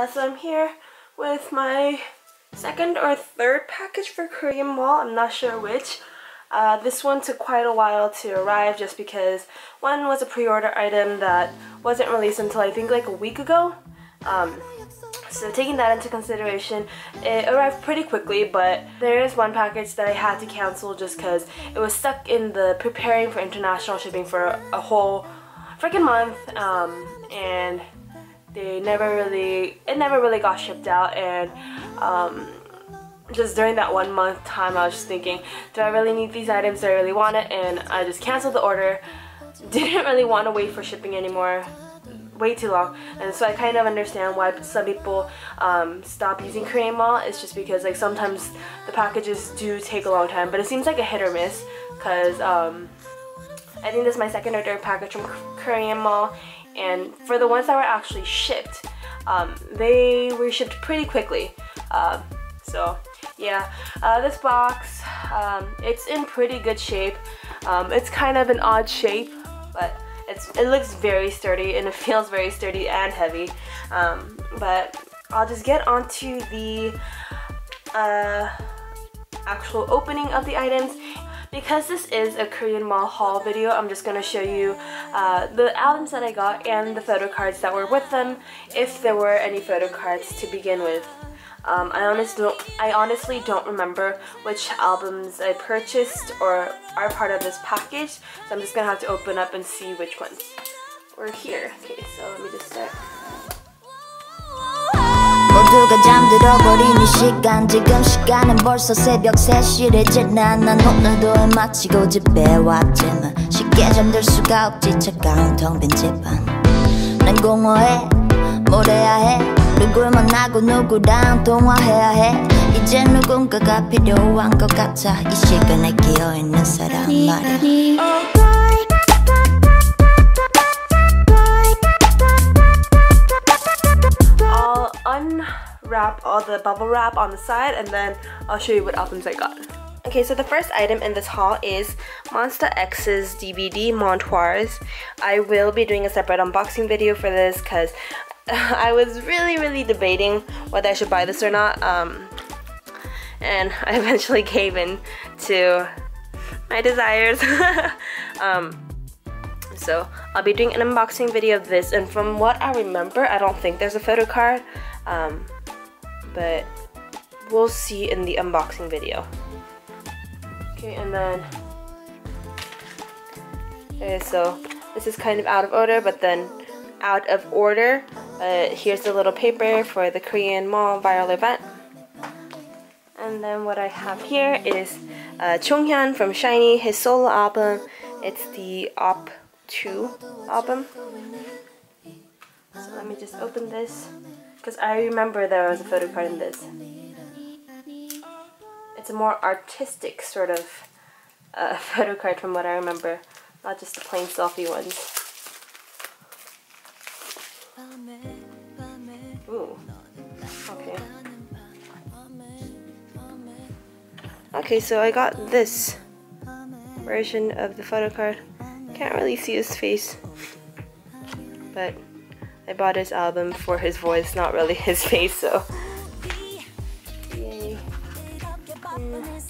Uh, so I'm here with my second or third package for Korean Mall. I'm not sure which. Uh, this one took quite a while to arrive just because one was a pre-order item that wasn't released until I think like a week ago. Um, so taking that into consideration, it arrived pretty quickly, but there is one package that I had to cancel just because it was stuck in the preparing for international shipping for a whole freaking month, um, and they never really, it never really got shipped out, and um, just during that one month time, I was just thinking, do I really need these items? Do I really want it? And I just canceled the order. Didn't really want to wait for shipping anymore way too long and so I kind of understand why some people um, stop using Korean Mall it's just because like sometimes the packages do take a long time but it seems like a hit or miss because um, I think this is my second or third package from Korean Mall and for the ones that were actually shipped um, they were shipped pretty quickly uh, so yeah uh, this box um, it's in pretty good shape um, it's kind of an odd shape but it's, it looks very sturdy and it feels very sturdy and heavy. Um, but I'll just get onto the uh, actual opening of the items. Because this is a Korean Mall haul video, I'm just going to show you uh, the albums that I got and the photo cards that were with them, if there were any photo cards to begin with. Um, I honestly don't. I honestly don't remember which albums I purchased or are part of this package, so I'm just gonna have to open up and see which ones were here. Okay, so let me just start. 모두가 잠들어 버린 이 시간. 지금 시간은 벌써 새벽 3시를 지나 난 오늘도 마치고 집에 왔지만 쉽게 잠들 수가 없지. 차가운 텅빈 집안 난 공허해. 뭘 해야 해? 누굴 만나고 누구랑 통화해야 해? 이제 누군가가 필요한 것 같아. 이 시간에 끼어있는 사람 말이야 all the bubble wrap on the side and then I'll show you what albums I got. Okay, so the first item in this haul is Monsta X's DVD Montoires. I will be doing a separate unboxing video for this because I was really, really debating whether I should buy this or not. Um, and I eventually gave in to my desires. um, so I'll be doing an unboxing video of this and from what I remember I don't think there's a photo card um, but we'll see in the unboxing video okay and then okay so this is kind of out of order but then out of order uh, here's the little paper for the Korean Mall viral event. And then what I have here is uh, Jonghyun from SHINee, his solo album. It's the Op 2 album. So let me just open this because I remember there was a photo card in this. It's a more artistic sort of uh, photo card from what I remember, not just the plain selfie ones. Ooh. Okay. Okay, so I got this version of the photo card. Can't really see his face. But I bought his album for his voice, not really his face, so. Yay. Mm.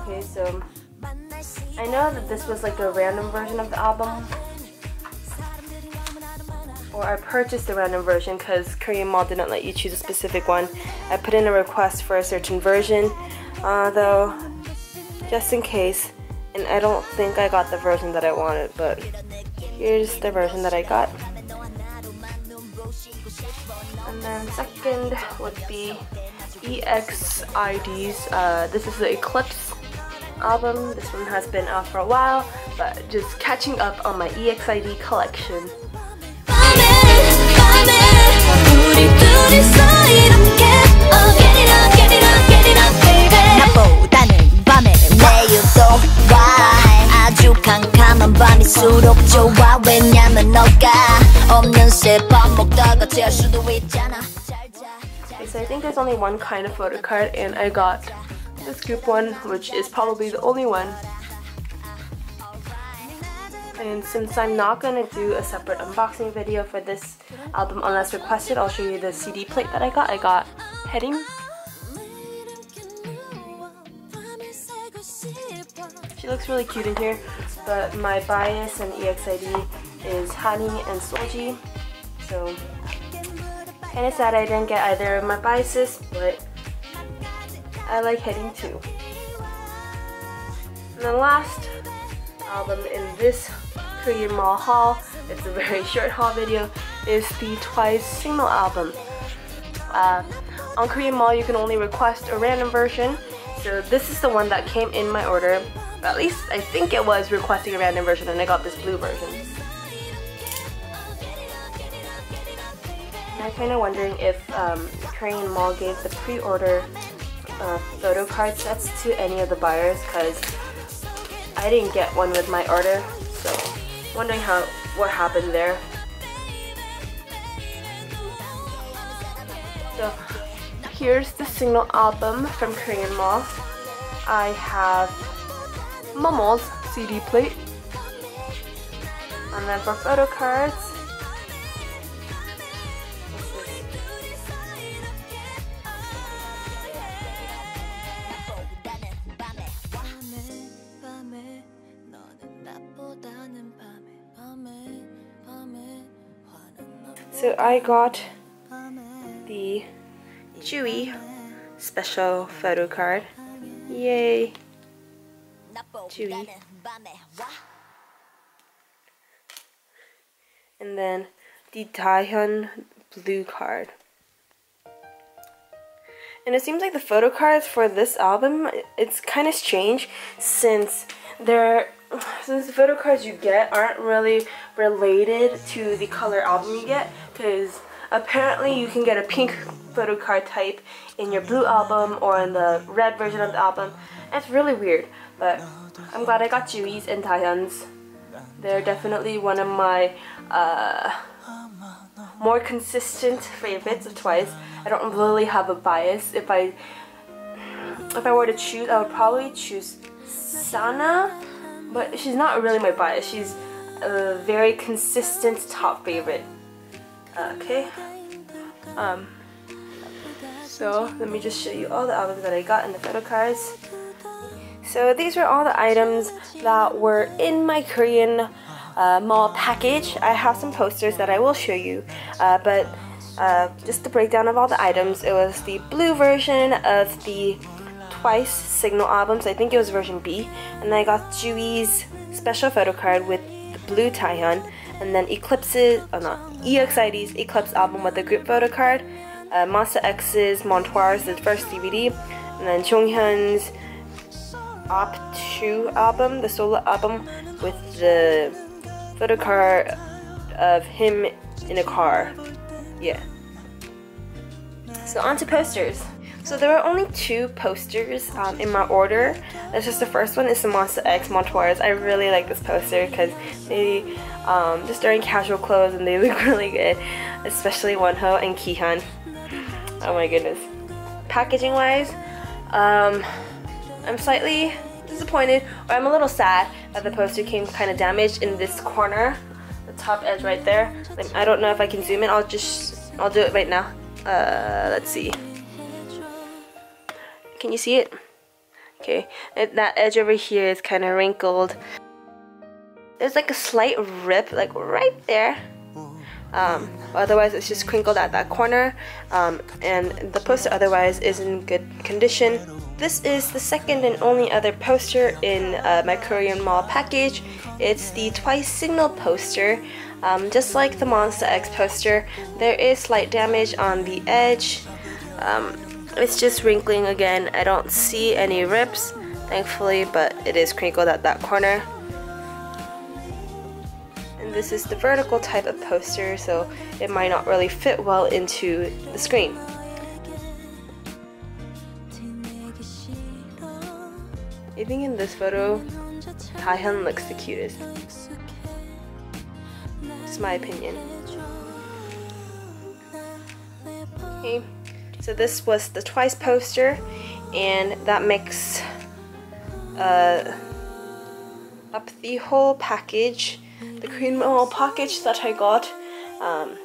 Okay, so I know that this was like a random version of the album or I purchased the random version because Korean Mall didn't let you choose a specific one. I put in a request for a certain version, uh, though, just in case, and I don't think I got the version that I wanted, but here's the version that I got. And then second would be EXID's, uh, this is the Eclipse album. This one has been out for a while, but just catching up on my EXID collection. 밤일수록 좋아. 왜냐면 너가 없는 먹다가 수도 있잖아. So I think there's only one kind of photo card and I got this group one which is probably the only one. And since I'm not gonna do a separate unboxing video for this album unless requested I'll show you the CD plate that I got. I got Hyerin. She looks really cute in here but my bias and EXID is Hani and Solji. So, kind of sad I didn't get either of my biases, but I like Hyerin too. And the last album in this Korean Mall haul, it's a very short haul video, is the Twice single album. Uh, on Korean Mall you can only request a random version, so this is the one that came in my order. At least I think it was requesting a random version and I got this blue version. I'm kind of wondering if um, Korean Mall gave the pre-order uh, photo card sets to any of the buyers because I didn't get one with my order, so wondering how what happened there. So here's the single album from Korean Mall. I have Momo's CD plate. And then for photo cards, So I got the Tzuyu special photo card. Yay! Tzuyu. And then the Dahyun blue card. And it seems like the photo cards for this album, it's kind of strange since they're since the photo cards you get aren't really related to the color album you get because apparently you can get a pink photo card type in your blue album or in the red version of the album. It's really weird, but I'm glad I got Tzuyu's and Dahyun's. They're definitely one of my uh, more consistent favorites of Twice. I don't really have a bias. If I if I were to choose, I would probably choose Sana but she's not really my bias. She's a very consistent top favorite. Okay. Um. So let me just show you all the albums that I got in the photo cards. So these were all the items that were in my Korean uh, mall package. I have some posters that I will show you, uh, but uh, just the breakdown of all the items. It was the blue version of the Twice Signal albums. I think it was version B. And I got Tzuyu's special photo card with the blue Dahyun. And then Eclipse's, oh no, EXID's Eclipse album with the group photo card. Uh, Monsta X's Montoires the first DVD. And then Jonghyun's Op 2 album, the solo album with the photo card of him in a car. Yeah. So on to posters. So there are only two posters um, in my order. That's just the first one is the Monsta X Montoires. I really like this poster because they um, just during casual clothes and they look really good, especially Wonho and Kihyun. Oh my goodness. Packaging wise, um, I'm slightly disappointed, or I'm a little sad that the poster came kind of damaged in this corner, the top edge right there. I don't know if I can zoom in. I'll just, I'll do it right now. Uh, let's see. Can you see it? Okay, that edge over here is kind of wrinkled. There's like a slight rip, like right there. Um, otherwise, it's just crinkled at that corner, um, and the poster otherwise is in good condition. This is the second and only other poster in uh, my Korean Mall package. It's the Twice Signal poster. Um, just like the Monsta X poster, there is slight damage on the edge. Um, it's just wrinkling again. I don't see any rips, thankfully, but it is crinkled at that corner. And this is the vertical type of poster, so it might not really fit well into the screen. I think in this photo, Dahyun looks the cutest. It's my opinion. Okay. So this was the Twice poster, and that makes uh, up the whole package. the Korean Mall package that I got. Um,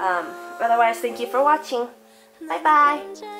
um, otherwise, thank you for watching. Bye bye.